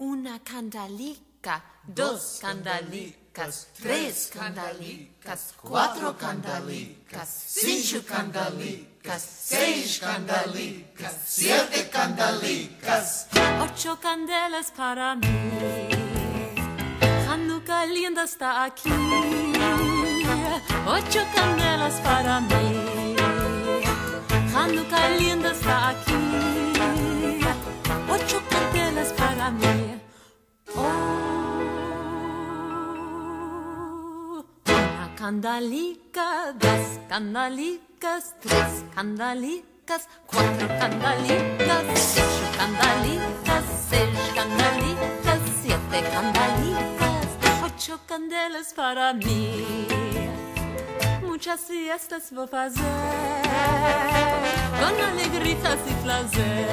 Una candalica, dos candalicas, tres candalicas, cuatro candalicas, cinco candalicas, seis candalicas, siete candalicas, ocho candelas para mí. Hanukkah linda está aquí, ocho candelas para mí. Hanukkah linda está aquí, una candalica, dos candalicas, tres candalicas, cuatro candalicas, ocho candalicas, seis candalicas, siete candalicas, ocho candelas para mí. Muchas fiestas vou fazer com alegrias e prazer.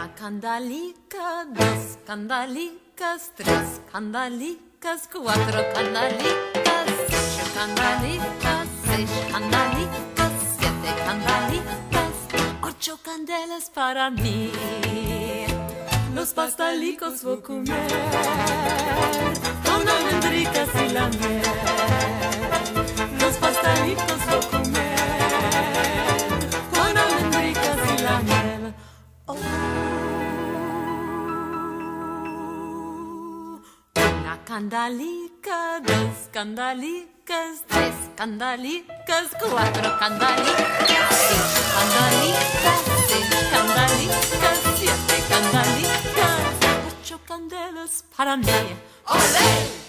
Una candalica, dos candalicas, tres candalicas, cuatro candalicas, ocho candalicas, seis candalicas, siete candalicas, ocho candelas para mí. Los pastalicos vou comer Una candalica, dos candalicas, tres candalicas, cuatro candalicas, cinco candalicas, seis candalicas, siete candalicas, ocho candelas para mí. ¡Olé!